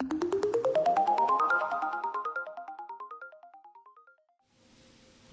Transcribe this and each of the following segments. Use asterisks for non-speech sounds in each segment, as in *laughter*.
you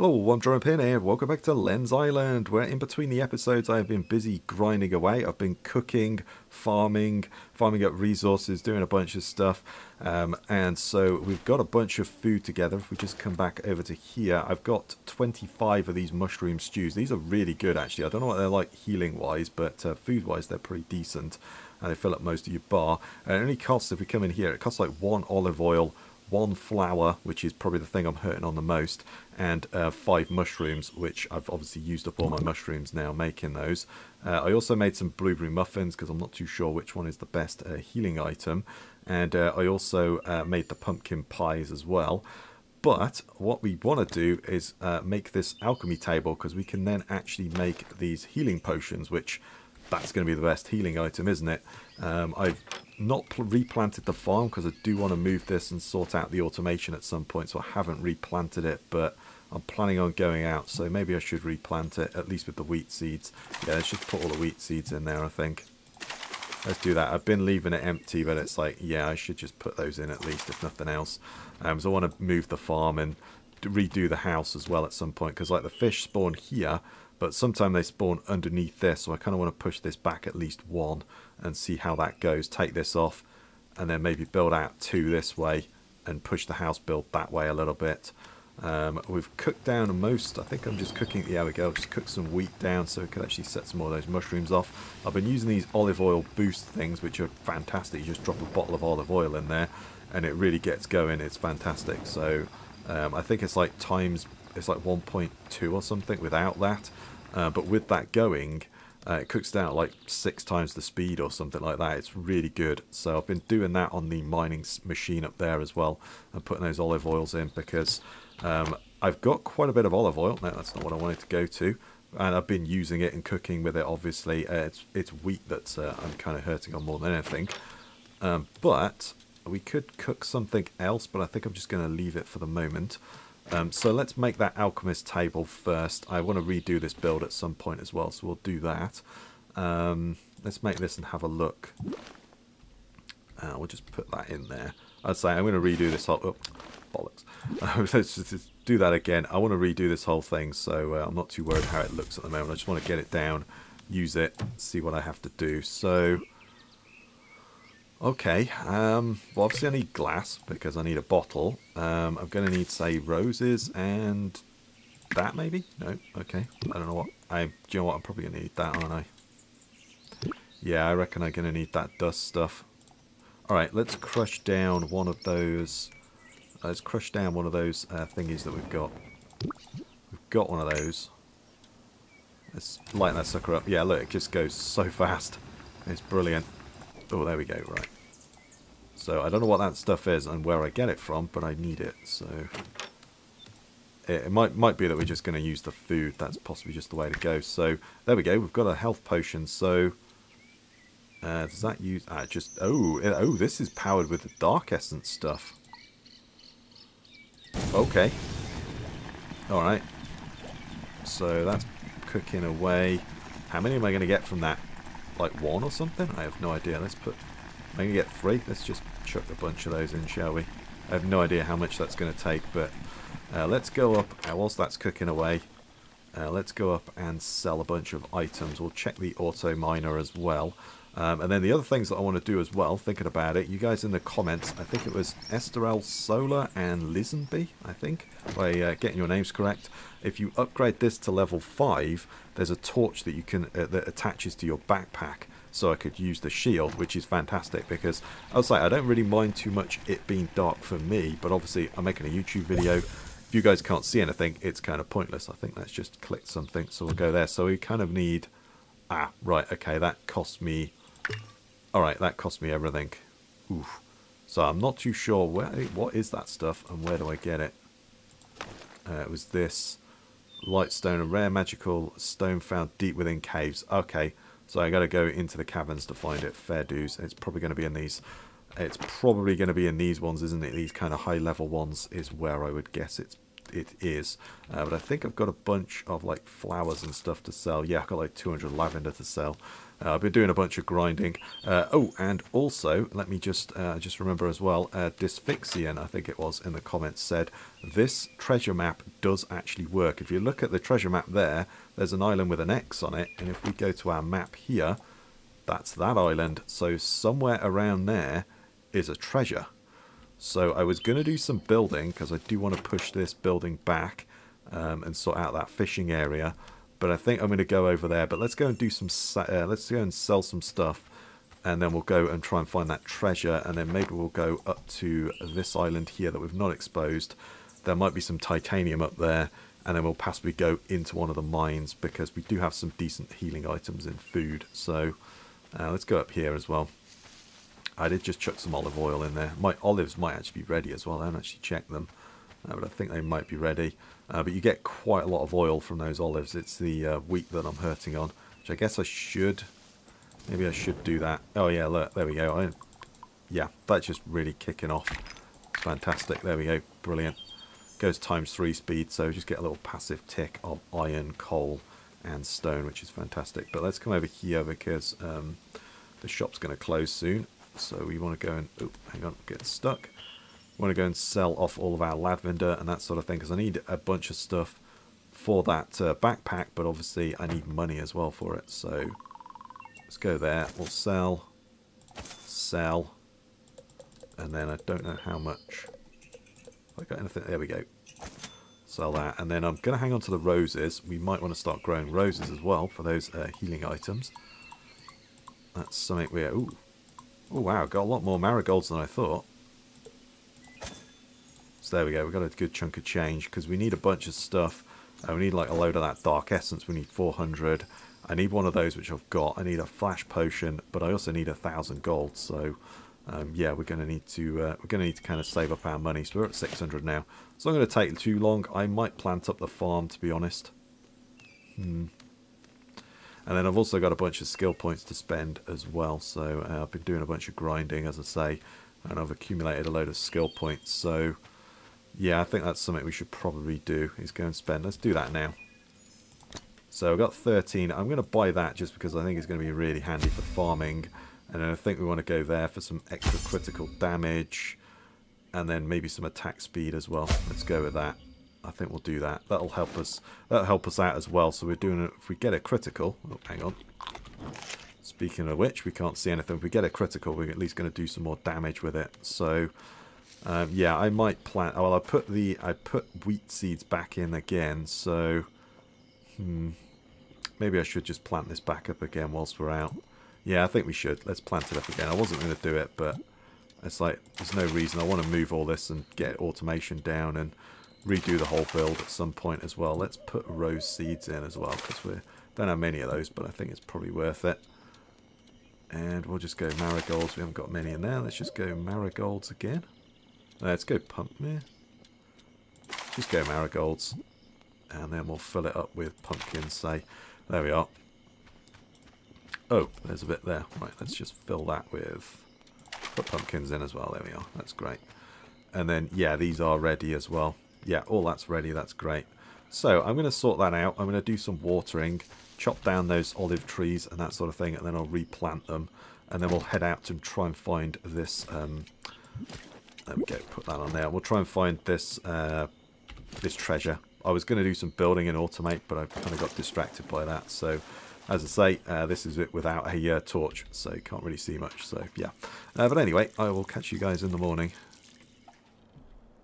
Hello, I'm Drawing Pin here. Welcome back to Len's Island, where in between the episodes I have been busy grinding away. I've been cooking, farming, farming up resources, doing a bunch of stuff. Um, and so we've got a bunch of food together. If we just come back over to here, I've got 25 of these mushroom stews. These are really good, actually. I don't know what they're like healing-wise, but uh, food-wise they're pretty decent. And they fill up most of your bar. And it only costs, if we come in here, it costs like one olive oil, one flour, which is probably the thing I'm hurting on the most, and uh, five mushrooms, which I've obviously used up all my mushrooms now making those. Uh, I also made some blueberry muffins because I'm not too sure which one is the best uh, healing item. And uh, I also uh, made the pumpkin pies as well. But what we want to do is uh, make this alchemy table because we can then actually make these healing potions, which that's going to be the best healing item, isn't it? Um, I've not replanted the farm because I do want to move this and sort out the automation at some point, so I haven't replanted it, but I'm planning on going out, so maybe I should replant it, at least with the wheat seeds. Yeah, let's just put all the wheat seeds in there, I think. Let's do that. I've been leaving it empty, but it's like, yeah, I should just put those in at least, if nothing else. Um, so I want to move the farm and redo the house as well at some point, because like the fish spawn here, but sometimes they spawn underneath this, so I kind of want to push this back at least one and see how that goes. Take this off and then maybe build out two this way and push the house build that way a little bit. Um, we've cooked down most, I think I'm just cooking, yeah we go, just cook some wheat down so we can actually set some more of those mushrooms off. I've been using these olive oil boost things which are fantastic, you just drop a bottle of olive oil in there and it really gets going, it's fantastic. So um, I think it's like times, it's like 1.2 or something without that, uh, but with that going, uh, it cooks down like six times the speed or something like that. It's really good. So I've been doing that on the mining machine up there as well and putting those olive oils in because um, I've got quite a bit of olive oil. No, that's not what I wanted to go to. And I've been using it and cooking with it, obviously. Uh, it's, it's wheat that uh, I'm kind of hurting on more than anything. Um, but we could cook something else, but I think I'm just going to leave it for the moment. Um, so let's make that alchemist table first. I want to redo this build at some point as well, so we'll do that. Um, let's make this and have a look. Uh, we'll just put that in there. I'd say I'm going to redo this whole... Oh, bollocks. *laughs* Let's just do that again. I want to redo this whole thing, so uh, I'm not too worried how it looks at the moment. I just want to get it down, use it, see what I have to do. So... Okay, um, well obviously I need glass because I need a bottle. Um, I'm going to need, say, roses and that maybe? No? Okay, I don't know what. I, do you know what? I'm probably going to need that, aren't I? Yeah, I reckon I'm going to need that dust stuff. Alright, let's crush down one of those. Let's crush down one of those uh, thingies that we've got. We've got one of those. Let's light that sucker up. Yeah, look, it just goes so *laughs* fast. It's brilliant. Oh, there we go, right. So I don't know what that stuff is and where I get it from, but I need it, so... It, might might be that we're just going to use the food. That's possibly just the way to go. So, there we go. We've got a health potion, so... Uh, does that use... Ah, just... Oh, oh, this is powered with the Dark Essence stuff. Okay. Alright. So, that's cooking away. How many am I going to get from that? Like one or something? I have no idea. Let's put... I'm going to get three. Let's just chuck a bunch of those in, shall we? I have no idea how much that's going to take, but uh, let's go up, uh, whilst that's cooking away, uh, let's go up and sell a bunch of items. We'll check the auto miner as well. Um, and then the other things that I want to do as well, thinking about it, you guys in the comments, I think it was Esterel Solar and Lizenby, I think, by uh, getting your names correct. If you upgrade this to level 5, there's a torch that you can uh, that attaches to your backpack. So I could use the shield, which is fantastic because I was like, I don't really mind too much it being dark for me, but obviously I'm making a YouTube video. If you guys can't see anything, it's kind of pointless. I think let's just click something, so we'll go there. So we kind of need... Ah, right, okay, that cost me Alright, that cost me everything. Oof. So I'm not too sure where what is that stuff and where do I get it. Uh, it was this light stone, a rare magical stone found deep within caves. Okay, so I got to go into the caverns to find it. Fair dues. It's probably going to be in these. It's probably going to be in these ones, isn't it? These kind of high level ones is where I would guess it's it is. Uh, but I think I've got a bunch of like flowers and stuff to sell. Yeah, I've got like 200 lavender to sell. Uh, I've been doing a bunch of grinding. Uh, oh, and also, let me just uh, just remember as well, uh, Dysphyxian, I think it was, in the comments said, this treasure map does actually work. If you look at the treasure map there, there's an island with an X on it, and if we go to our map here, that's that island. So somewhere around there is a treasure. So I was going to do some building, because I do want to push this building back um, and sort out that fishing area. But I think I'm going to go over there. But let's go and do some. Uh, let's go and sell some stuff, and then we'll go and try and find that treasure. And then maybe we'll go up to this island here that we've not exposed. There might be some titanium up there, and then we'll possibly go into one of the mines because we do have some decent healing items in food. So uh, let's go up here as well. I did just chuck some olive oil in there. My olives might actually be ready as well. I haven't actually checked them, uh, but I think they might be ready. Uh, but you get quite a lot of oil from those olives. It's the uh, wheat that I'm hurting on, which I guess I should... Maybe I should do that. Oh yeah, look, there we go. I, yeah, that's just really kicking off. Fantastic. There we go. Brilliant. Goes times three speed, so just get a little passive tick of iron, coal, and stone, which is fantastic. But let's come over here because um, the shop's going to close soon. So we want to go and... Oh, hang on, get stuck want to go and sell off all of our lavender and that sort of thing because I need a bunch of stuff for that uh, backpack but obviously I need money as well for it so let's go there. We'll sell sell and then I don't know how much. I got anything? There we go. Sell that and then I'm going to hang on to the roses. We might want to start growing roses as well for those uh, healing items. That's something we're ooh oh wow got a lot more marigolds than I thought so there we go, we've got a good chunk of change because we need a bunch of stuff. Uh, we need like a load of that dark essence, we need 400. I need one of those which I've got. I need a flash potion, but I also need a thousand gold. So um, yeah, we're going to need to uh, we're going to need to kind of save up our money. So we're at 600 now. It's not going to take too long. I might plant up the farm to be honest. Hmm. And then I've also got a bunch of skill points to spend as well. So uh, I've been doing a bunch of grinding, as I say, and I've accumulated a load of skill points. So yeah, I think that's something we should probably do, is go and spend. Let's do that now. So I've got 13. I'm going to buy that just because I think it's going to be really handy for farming. And I think we want to go there for some extra critical damage. And then maybe some attack speed as well. Let's go with that. I think we'll do that. That'll help us. That'll help us out as well. So we're doing it. If we get a critical, oh, hang on. Speaking of which, we can't see anything. If we get a critical, we're at least going to do some more damage with it. So um, yeah, I might plant. Well, I put the I put wheat seeds back in again. So, hmm, maybe I should just plant this back up again whilst we're out. Yeah, I think we should. Let's plant it up again. I wasn't going to do it, but it's like there's no reason. I want to move all this and get automation down and redo the whole build at some point as well. Let's put rose seeds in as well because we don't have many of those, but I think it's probably worth it. And we'll just go marigolds. We haven't got many in there. Let's just go marigolds again. Let's go pump me. Just go marigolds. And then we'll fill it up with pumpkins, say. There we are. Oh, there's a bit there. Right, let's just fill that with... Put pumpkins in as well. There we are. That's great. And then, yeah, these are ready as well. Yeah, all that's ready. That's great. So, I'm going to sort that out. I'm going to do some watering, chop down those olive trees and that sort of thing, and then I'll replant them. And then we'll head out and try and find this... Um, there we go, put that on there. We'll try and find this uh, this treasure. I was going to do some building and automate, but I kind of got distracted by that. So, as I say, uh, this is it without a uh, torch, so you can't really see much. So, yeah. Uh, but anyway, I will catch you guys in the morning.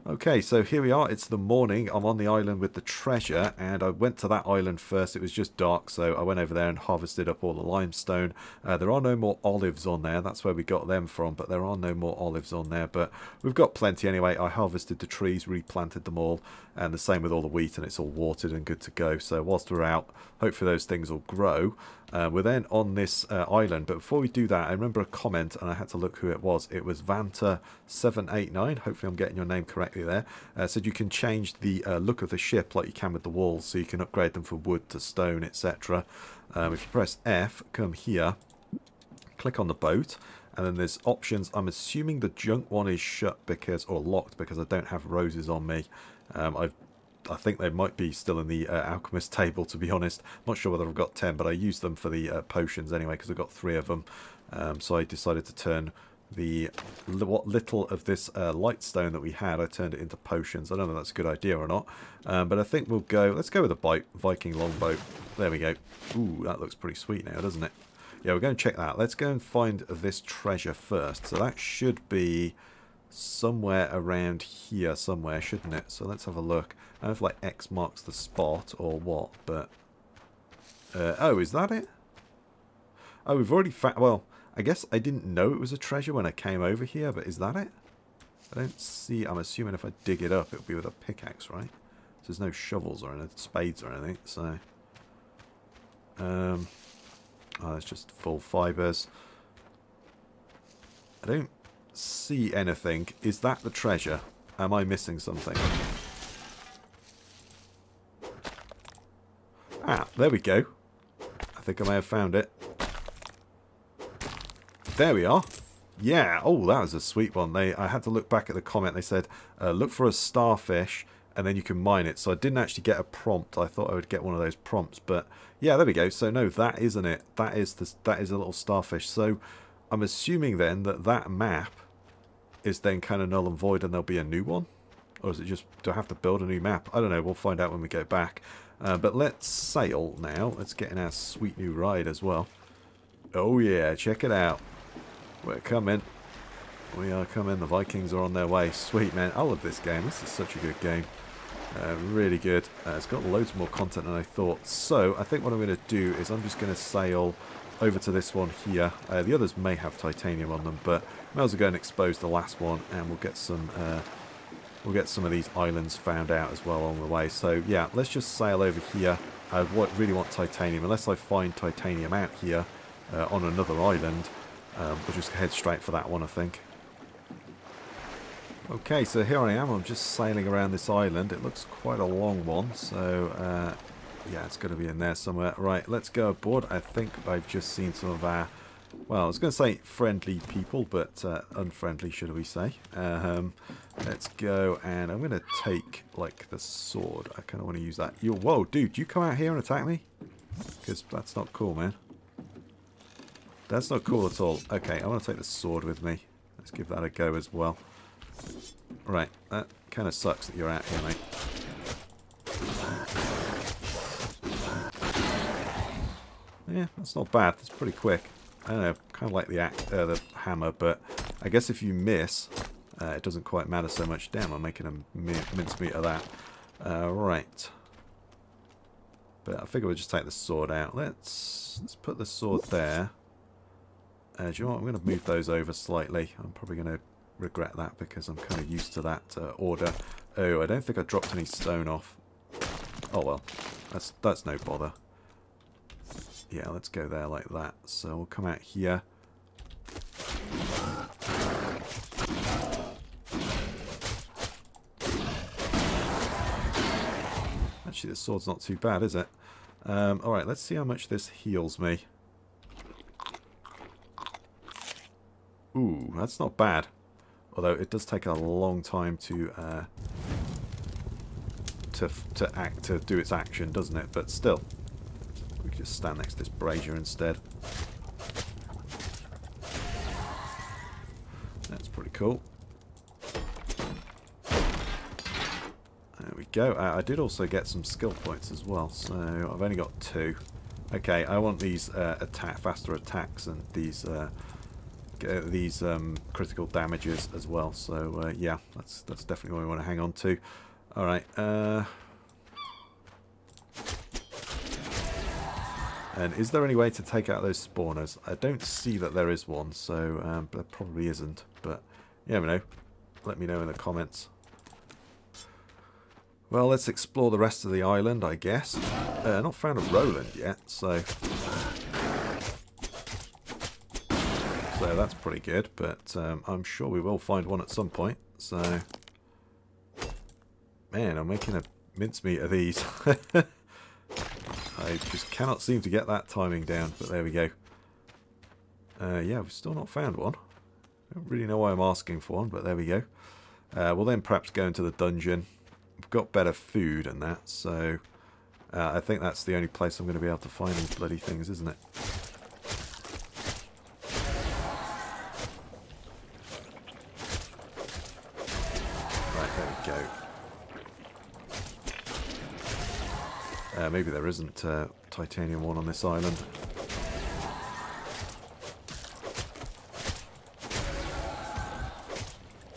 Okay, so here we are. It's the morning. I'm on the island with the treasure, and I went to that island first. It was just dark, so I went over there and harvested up all the limestone. Uh, there are no more olives on there. That's where we got them from, but there are no more olives on there. But we've got plenty anyway. I harvested the trees, replanted them all, and the same with all the wheat, and it's all watered and good to go. So whilst we're out, hopefully those things will grow. Uh, we're then on this uh, island, but before we do that, I remember a comment, and I had to look who it was. It was Vanta789, hopefully I'm getting your name correctly there, uh, said you can change the uh, look of the ship like you can with the walls, so you can upgrade them from wood to stone, etc. Um, if you press F, come here, click on the boat, and then there's options. I'm assuming the junk one is shut because, or locked because I don't have roses on me. Um, I've I think they might be still in the uh, alchemist table, to be honest. Not sure whether I've got 10, but I used them for the uh, potions anyway, because I've got three of them. Um, so I decided to turn the what little of this uh, light stone that we had, I turned it into potions. I don't know if that's a good idea or not, um, but I think we'll go, let's go with a Viking longboat. There we go. Ooh, that looks pretty sweet now, doesn't it? Yeah, we're going to check that. Let's go and find this treasure first. So that should be somewhere around here somewhere, shouldn't it? So let's have a look. I don't know if like X marks the spot or what, but... Uh, oh, is that it? Oh, we've already found... Well, I guess I didn't know it was a treasure when I came over here, but is that it? I don't see... I'm assuming if I dig it up, it'll be with a pickaxe, right? So there's no shovels or any spades or anything, so... Um... Oh, it's just full fibres. I don't see anything. Is that the treasure? Am I missing something? Ah, there we go. I think I may have found it. There we are. Yeah. Oh, that was a sweet one. They, I had to look back at the comment. They said, uh, look for a starfish and then you can mine it. So I didn't actually get a prompt. I thought I would get one of those prompts. But yeah, there we go. So no, that isn't it. That is, the, that is a little starfish. So I'm assuming then that that map is then kind of null and void and there'll be a new one? Or is it just, do I have to build a new map? I don't know, we'll find out when we go back. Uh, but let's sail now. Let's get in our sweet new ride as well. Oh yeah, check it out. We're coming. We are coming. The Vikings are on their way. Sweet, man. I love this game. This is such a good game. Uh, really good. Uh, it's got loads more content than I thought. So, I think what I'm going to do is I'm just going to sail over to this one here. Uh, the others may have titanium on them, but may as well go and expose the last one, and we'll get some uh, we'll get some of these islands found out as well along the way. So yeah, let's just sail over here. I really want titanium, unless I find titanium out here uh, on another island. Um, we'll just head straight for that one, I think. Okay, so here I am. I'm just sailing around this island. It looks quite a long one, so uh, yeah, it's got to be in there somewhere. Right, let's go aboard. I think I've just seen some of our, well, I was going to say friendly people, but uh, unfriendly, should we say. Um, let's go, and I'm going to take, like, the sword. I kind of want to use that. You, whoa, dude, you come out here and attack me? Because that's not cool, man. That's not cool at all. Okay, I want to take the sword with me. Let's give that a go as well. Right, that kind of sucks that you're out here, mate. Yeah, that's not bad. That's pretty quick. I don't know, kind of like the, act, uh, the hammer, but I guess if you miss, uh, it doesn't quite matter so much. Damn, I'm making a mincemeat of that. Uh, right. But I figure we'll just take the sword out. Let's let's put the sword there. Uh, do you know what? I'm going to move those over slightly. I'm probably going to regret that because I'm kind of used to that uh, order. Oh, I don't think I dropped any stone off. Oh well, that's that's no bother. Yeah, let's go there like that. So we'll come out here. Actually, the sword's not too bad, is it? Um, Alright, let's see how much this heals me. Ooh, that's not bad. Although it does take a long time to uh, to to act to do its action, doesn't it? But still, just stand next to this brazier instead. That's pretty cool. There we go. Uh, I did also get some skill points as well, so I've only got two. Okay, I want these uh, attack faster attacks and these uh, uh, these um, critical damages as well. So uh, yeah, that's that's definitely what we want to hang on to. All right. And is there any way to take out those spawners? I don't see that there is one, so um, there probably isn't. But you never know. Let me know in the comments. Well, let's explore the rest of the island, I guess. Uh, not found a Roland yet, so So that's pretty good, but um, I'm sure we will find one at some point. So, man, I'm making a mincemeat of these. *laughs* I just cannot seem to get that timing down, but there we go. Uh, yeah, we've still not found one. I don't really know why I'm asking for one, but there we go. Uh, we'll then perhaps go into the dungeon we've got better food and that, so uh, I think that's the only place I'm going to be able to find these bloody things, isn't it? Uh, maybe there isn't uh, titanium one on this island.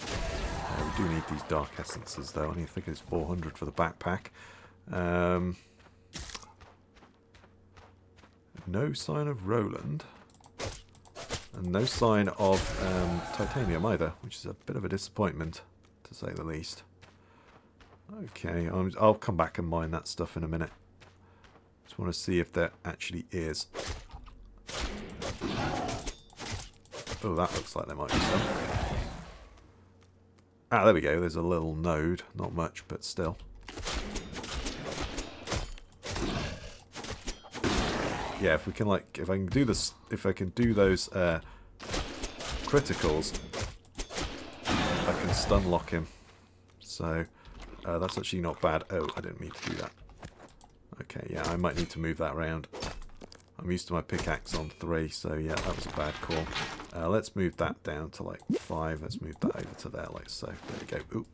Uh, we do need these dark essences though. I only think it's 400 for the backpack. Um, no sign of Roland. And no sign of um, titanium either, which is a bit of a disappointment, to say the least. Okay, i I'll come back and mine that stuff in a minute. Just want to see if there actually is. Oh, that looks like there might be some. Ah, there we go. There's a little node. Not much, but still. yeah, if we can like, if I can do this, if I can do those uh, criticals, I can stun lock him. So uh, that's actually not bad. Oh, I didn't mean to do that. Okay, yeah, I might need to move that around. I'm used to my pickaxe on three, so yeah, that was a bad call. Uh, let's move that down to like five. Let's move that over to there, like so. There we go.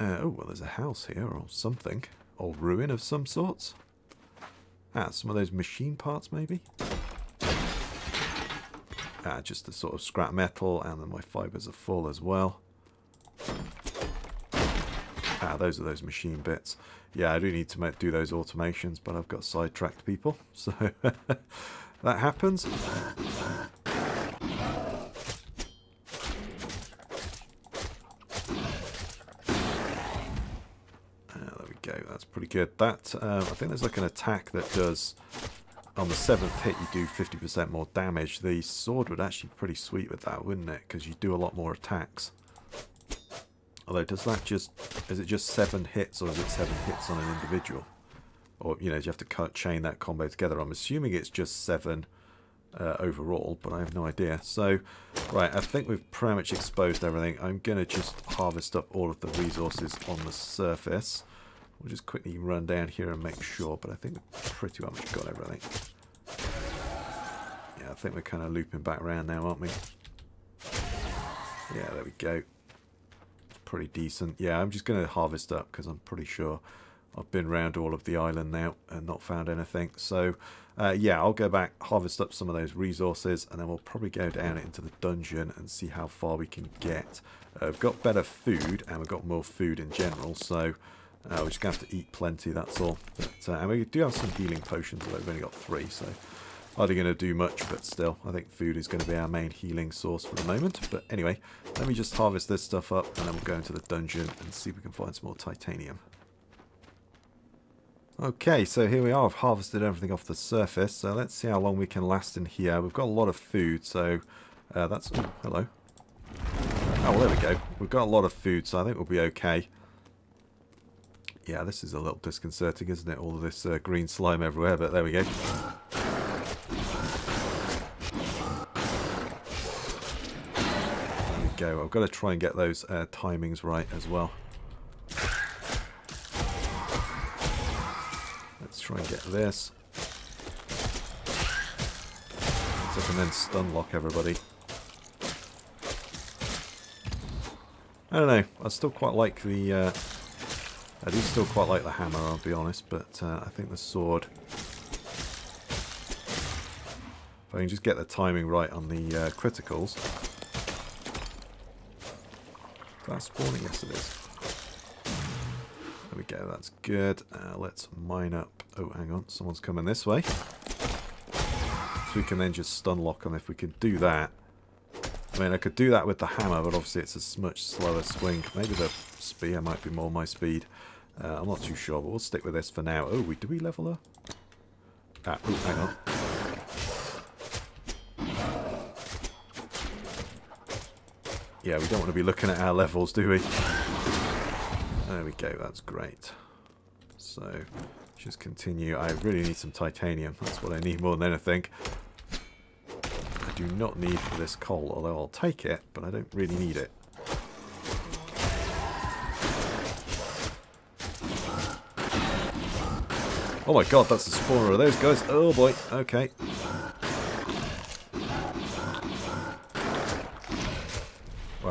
Uh, oh, well, there's a house here or something. Old ruin of some sorts. Ah, some of those machine parts maybe? Ah, just the sort of scrap metal and then my fibers are full as well. Ah, those are those machine bits. Yeah, I do need to do those automations, but I've got sidetracked people, *laughs* so that happens. There we go, that's pretty good. That um, I think there's like an attack that does on the seventh hit you do 50% more damage. The sword would actually be pretty sweet with that, wouldn't it? Because you do a lot more attacks. Although, does that just is it just seven hits or is it seven hits on an individual? Or you know, do you have to cut chain that combo together? I'm assuming it's just seven uh, overall, but I have no idea. So, right, I think we've pretty much exposed everything. I'm going to just harvest up all of the resources on the surface. We'll just quickly run down here and make sure, but I think we've pretty much got everything. Yeah, I think we're kind of looping back around now, aren't we? Yeah, there we go. Pretty decent. Yeah, I'm just going to harvest up because I'm pretty sure I've been around all of the island now and not found anything. So, uh, yeah, I'll go back, harvest up some of those resources, and then we'll probably go down into the dungeon and see how far we can get. Uh, we've got better food, and we've got more food in general, so uh, we're just going to have to eat plenty, that's all. But, uh, and we do have some healing potions, although we've only got three, so hardly going to do much, but still, I think food is going to be our main healing source for the moment. But anyway, let me just harvest this stuff up, and then we'll go into the dungeon and see if we can find some more titanium. Okay, so here we are. I've harvested everything off the surface, so let's see how long we can last in here. We've got a lot of food, so uh, that's... Oh, hello. Oh, well, there we go. We've got a lot of food, so I think we'll be okay. Yeah, this is a little disconcerting, isn't it? All of this uh, green slime everywhere, but there we go. Go. I've got to try and get those uh, timings right as well. Let's try and get this. So I can then stun lock everybody. I don't know. I still quite like the uh, I do still quite like the hammer, I'll be honest, but uh, I think the sword... If I can just get the timing right on the uh, criticals... That spawning? Yes, it is. There we go, that's good. Uh, let's mine up... Oh, hang on, someone's coming this way. So we can then just stun lock them if we can do that. I mean, I could do that with the hammer, but obviously it's a much slower swing. Maybe the spear might be more my speed. Uh, I'm not too sure, but we'll stick with this for now. Oh, we, do we level her? Ah, oh, hang on. Yeah, we don't want to be looking at our levels, do we? There we go, that's great. So, just continue. I really need some titanium. That's what I need more than anything. I do not need this coal, although I'll take it, but I don't really need it. Oh my god, that's a spawner of those guys. Oh boy, okay.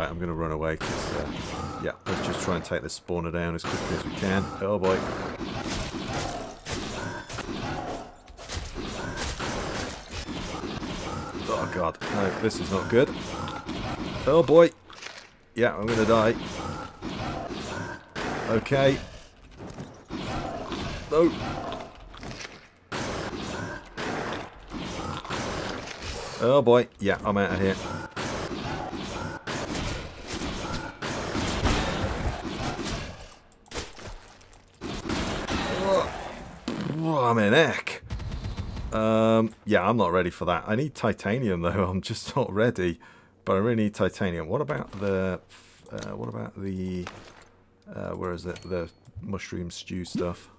Right, I'm going to run away uh, yeah, let's just try and take this spawner down as quickly as we can. Oh boy. Oh god, no, this is not good. Oh boy. Yeah, I'm going to die. Okay. No. Oh boy. Yeah, I'm out of here. I'm in heck. Um, yeah, I'm not ready for that. I need titanium though. *laughs* I'm just not ready. But I really need titanium. What about the... Uh, what about the... Uh, where is it? The mushroom stew stuff.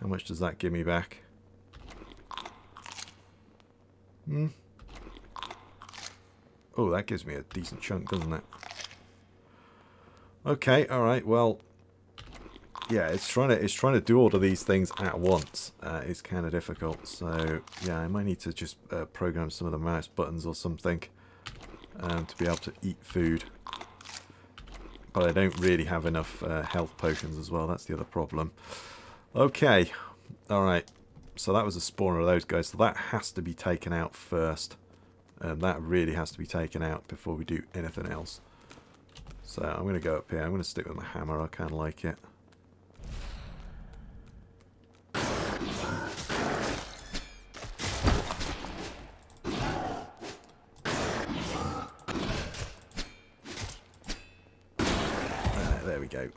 How much does that give me back? Hmm. Oh, that gives me a decent chunk, doesn't it? Okay, alright, well... Yeah, it's trying to it's trying to do all of these things at once. Uh, it's kind of difficult, so yeah, I might need to just uh, program some of the mouse buttons or something um, to be able to eat food. But I don't really have enough uh, health potions as well. That's the other problem. Okay. Alright. So that was a spawner of those guys. So that has to be taken out first. Um, that really has to be taken out before we do anything else. So I'm going to go up here. I'm going to stick with my hammer. I kind of like it. go.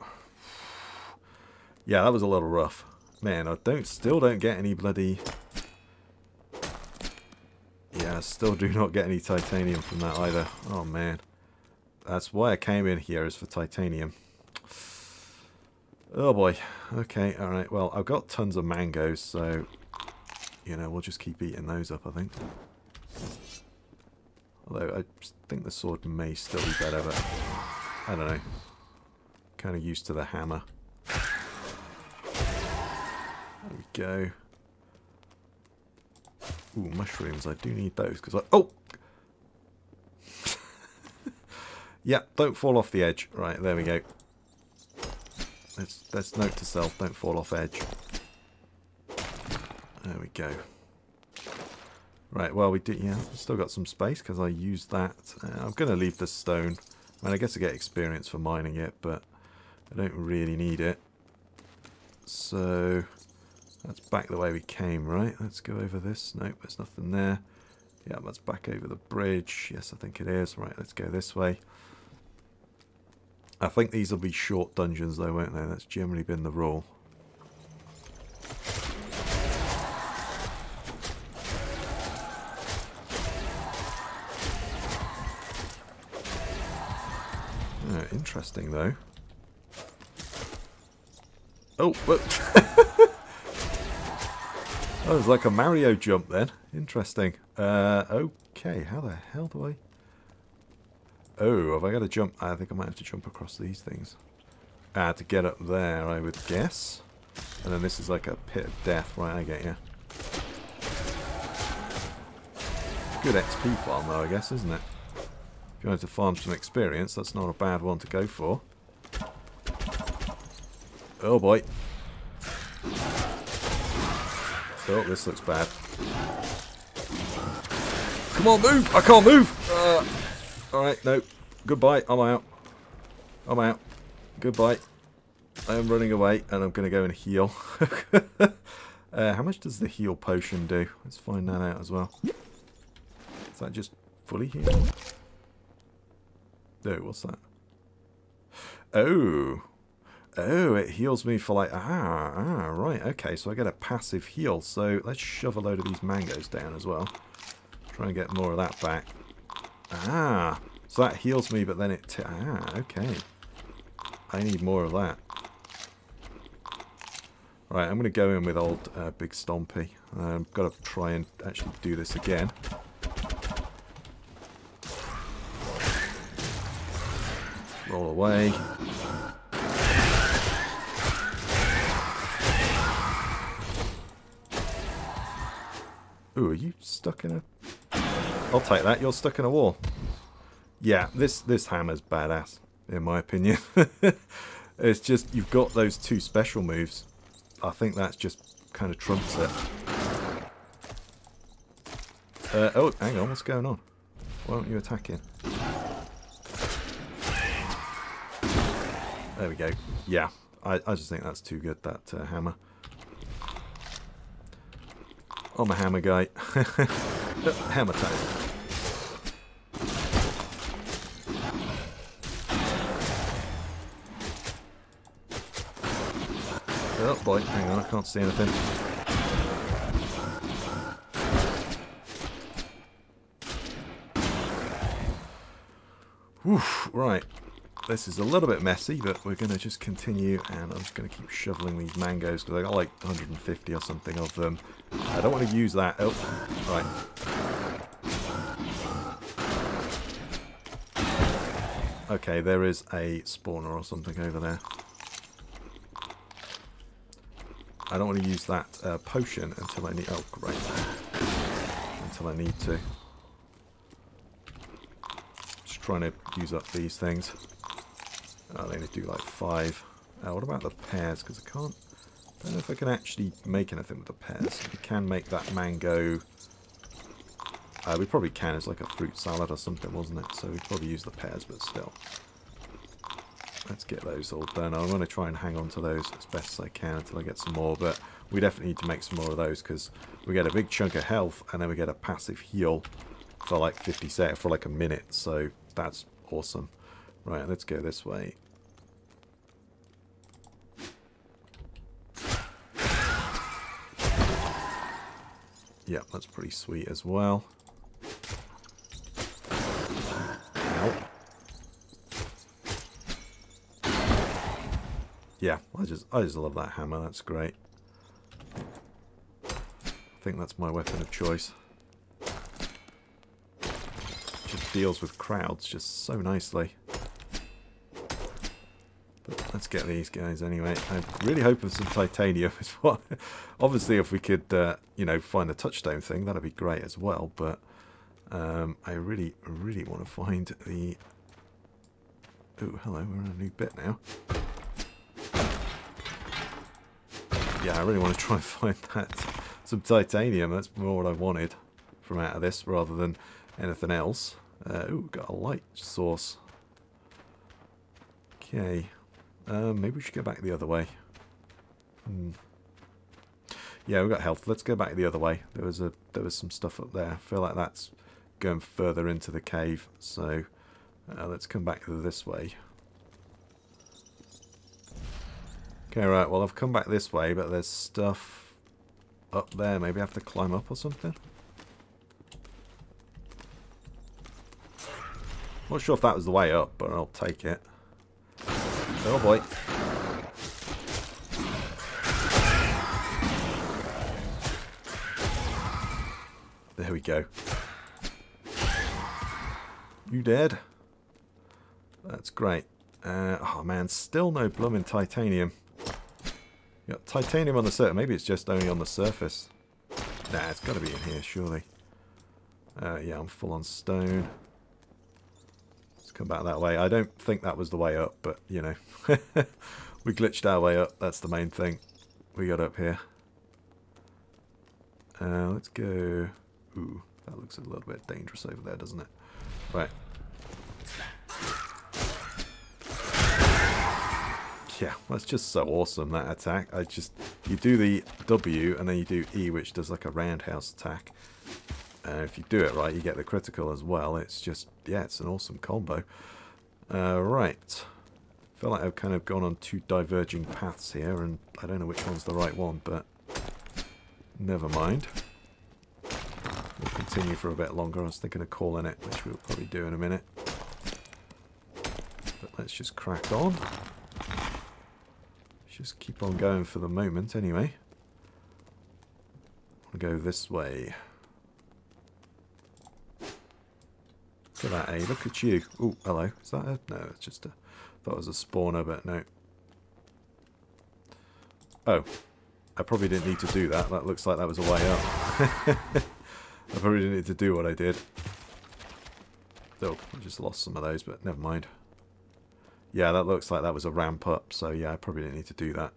Yeah, that was a little rough. Man, I don't still don't get any bloody... Yeah, I still do not get any titanium from that either. Oh, man. That's why I came in here, is for titanium. Oh, boy. Okay, alright. Well, I've got tons of mangoes, so... You know, we'll just keep eating those up, I think. Although, I think the sword may still be better, but... I don't know. Kind of used to the hammer. There we go. Ooh, mushrooms. I do need those because I... Oh! *laughs* yeah, don't fall off the edge. Right, there we go. Let's note to self, don't fall off edge. There we go. Right, well, we do, yeah, still got some space because I used that. Uh, I'm going to leave the stone. I mean, I guess I get experience for mining it, but I don't really need it. So that's back the way we came, right? Let's go over this. Nope, there's nothing there. Yeah, that's back over the bridge. Yes, I think it is. Right, let's go this way. I think these will be short dungeons though, won't they? That's generally been the rule. Oh, interesting though. Oh, but *laughs* that was like a Mario jump then. Interesting. Uh, okay, how the hell do I... Oh, have I got to jump? I think I might have to jump across these things. Ah, to get up there, I would guess. And then this is like a pit of death. Right, I get you. Good XP farm though, I guess, isn't it? If you wanted to farm some experience, that's not a bad one to go for. Oh boy. Oh, this looks bad. Come on, move! I can't move! Uh, Alright, no. Goodbye, I'm out. I'm out. Goodbye. I am running away, and I'm going to go and heal. *laughs* uh, how much does the heal potion do? Let's find that out as well. Is that just fully healed? No, what's that? Oh, Oh, it heals me for like, ah, ah, right, okay, so I get a passive heal. So let's shove a load of these mangoes down as well. Try and get more of that back. Ah, so that heals me, but then it, ah, okay. I need more of that. Right, I'm going to go in with old uh, Big Stompy. I've got to try and actually do this again. Roll away. Ooh, are you stuck in a... I'll take that. You're stuck in a wall. Yeah, this, this hammer's badass, in my opinion. *laughs* it's just, you've got those two special moves. I think that's just kind of trumps it. Uh, oh, hang on, what's going on? Why aren't you attacking? There we go. Yeah, I, I just think that's too good, that uh, hammer. I'm a hammer guy. *laughs* hammer time. Oh boy, hang on, I can't see anything. Oof, right. This is a little bit messy, but we're going to just continue, and I'm just going to keep shoveling these mangoes, because I got like 150 or something of them. I don't want to use that. Oh, right. Okay, there is a spawner or something over there. I don't want to use that uh, potion until I need... Oh, great. Until I need to. Just trying to use up these things. Oh, they only do like five. Uh, what about the pears? Because I can't... I don't know if I can actually make anything with the pears. We can make that mango... Uh, we probably can. It's like a fruit salad or something, wasn't it? So we'd probably use the pears, but still. Let's get those all done. I'm going to try and hang on to those as best as I can until I get some more. But we definitely need to make some more of those because we get a big chunk of health and then we get a passive heal for like 50 seconds, for like a minute. So that's awesome. Right, let's go this way. Yeah, that's pretty sweet as well. Yeah, I just I just love that hammer, that's great. I think that's my weapon of choice. Just deals with crowds just so nicely. Let's get these guys anyway. I'm really hoping some titanium *laughs* is what... Obviously, if we could, uh, you know, find the touchstone thing, that'd be great as well. But um, I really, really want to find the... Oh, hello, we're in a new bit now. Yeah, I really want to try and *laughs* find that some titanium. That's more what I wanted from out of this rather than anything else. Uh, oh, got a light source. Okay. Um, maybe we should go back the other way. Hmm. Yeah, we've got health. Let's go back the other way. There was a there was some stuff up there. I feel like that's going further into the cave. So uh, let's come back this way. Okay, right. Well, I've come back this way, but there's stuff up there. Maybe I have to climb up or something. Not sure if that was the way up, but I'll take it. Oh boy. There we go. You dead? That's great. Uh, oh man, still no blooming titanium. Got titanium on the surface. Maybe it's just only on the surface. Nah, it's got to be in here, surely. Uh, yeah, I'm full on stone come back that way. I don't think that was the way up, but, you know. *laughs* we glitched our way up. That's the main thing. We got up here. Uh, let's go... Ooh, that looks a little bit dangerous over there, doesn't it? Right. Yeah, that's just so awesome, that attack. I just... You do the W, and then you do E, which does like a roundhouse attack. And if you do it right, you get the critical as well. It's just, yeah, it's an awesome combo. Uh, right. I feel like I've kind of gone on two diverging paths here, and I don't know which one's the right one, but never mind. We'll continue for a bit longer. I was thinking of calling it, which we'll probably do in a minute. But let's just crack on. Just keep on going for the moment, anyway. I'll go this way. Look at that, eh? Look at you. Oh, hello. Is that a... No, it's just a... thought it was a spawner, but no. Oh. I probably didn't need to do that. That looks like that was a way up. *laughs* I probably didn't need to do what I did. Oh, I just lost some of those, but never mind. Yeah, that looks like that was a ramp up, so yeah, I probably didn't need to do that.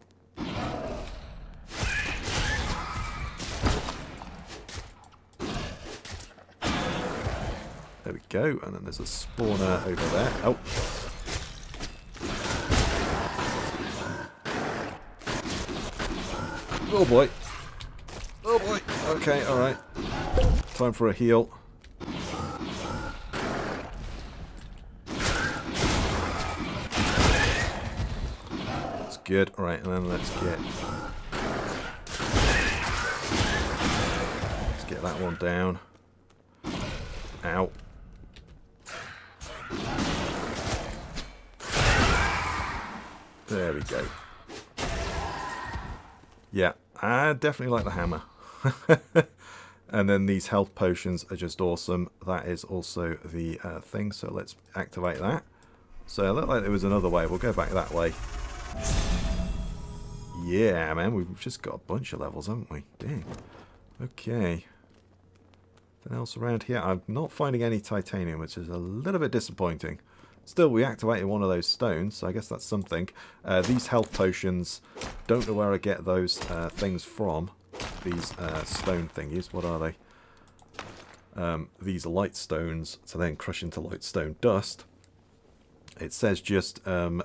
There we go, and then there's a spawner over there. Oh. Oh boy. Oh boy. Okay, alright. Time for a heal. That's good. Alright, and then let's get... Let's get that one down. Ow. There we go. Yeah, I definitely like the hammer. *laughs* and then these health potions are just awesome. That is also the uh, thing, so let's activate that. So it looked like there was another way. We'll go back that way. Yeah, man, we've just got a bunch of levels, haven't we? Dang. Okay. Anything else around here? I'm not finding any titanium, which is a little bit disappointing. Still, we activated one of those stones, so I guess that's something. Uh, these health potions, don't know where I get those uh, things from. These uh, stone thingies, what are they? Um, these light stones to then crush into light stone dust. It says just um,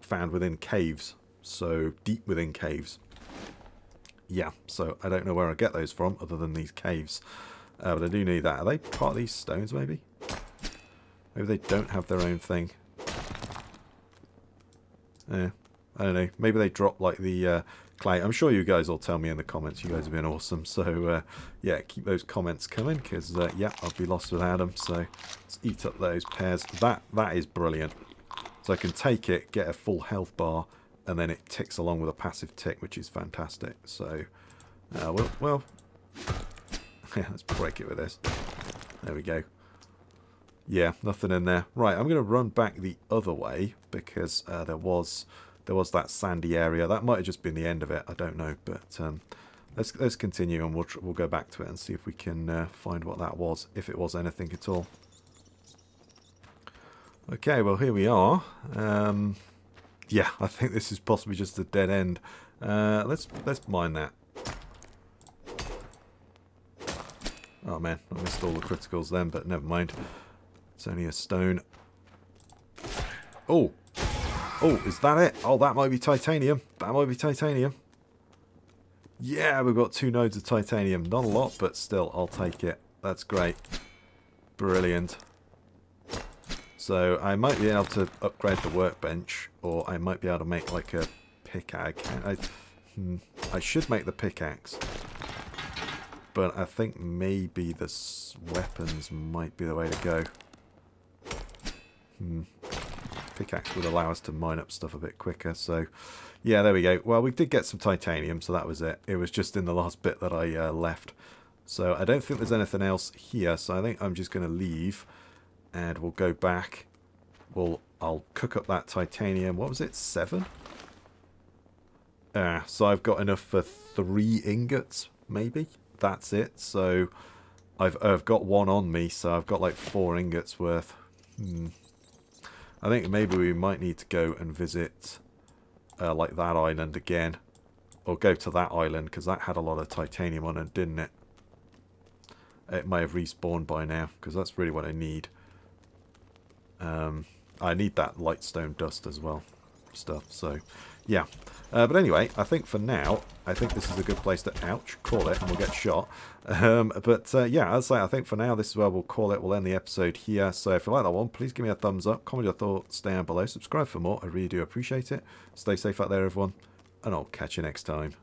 found within caves, so deep within caves. Yeah, so I don't know where I get those from other than these caves. Uh, but I do need that. Are they part of these stones, maybe? Maybe they don't have their own thing. Yeah, I don't know. Maybe they drop like the uh, clay. I'm sure you guys will tell me in the comments. You guys have been awesome. So, uh, yeah, keep those comments coming because, uh, yeah, I'll be lost without them. So, let's eat up those pears. That That is brilliant. So I can take it, get a full health bar, and then it ticks along with a passive tick, which is fantastic. So, uh, well, well *laughs* let's break it with this. There we go. Yeah, nothing in there. Right, I'm going to run back the other way because uh, there was there was that sandy area. That might have just been the end of it. I don't know, but um, let's let's continue and we'll we'll go back to it and see if we can uh, find what that was, if it was anything at all. Okay, well here we are. Um, yeah, I think this is possibly just a dead end. Uh, let's let's mine that. Oh man, I missed all the criticals then, but never mind. It's only a stone. Oh! Oh, is that it? Oh, that might be titanium. That might be titanium. Yeah, we've got two nodes of titanium. Not a lot, but still, I'll take it. That's great. Brilliant. So I might be able to upgrade the workbench, or I might be able to make like a pickaxe. I, hmm, I should make the pickaxe. But I think maybe the weapons might be the way to go. Hmm. Pickaxe would allow us to mine up stuff a bit quicker, so... Yeah, there we go. Well, we did get some titanium, so that was it. It was just in the last bit that I uh, left. So I don't think there's anything else here, so I think I'm just going to leave. And we'll go back. We'll, I'll cook up that titanium. What was it? Seven? Ah, so I've got enough for three ingots, maybe? That's it. So I've, I've got one on me, so I've got like four ingots worth. Hmm. I think maybe we might need to go and visit uh, like that island again. Or go to that island because that had a lot of titanium on it, didn't it? It may have respawned by now because that's really what I need. Um, I need that lightstone dust as well. Stuff, so yeah. Uh, but anyway, I think for now, I think this is a good place to, ouch, call it, and we'll get shot. Um, but uh, yeah, as I say, I think for now, this is where we'll call it. We'll end the episode here. So if you like that one, please give me a thumbs up, comment your thoughts down below, subscribe for more. I really do appreciate it. Stay safe out there, everyone, and I'll catch you next time.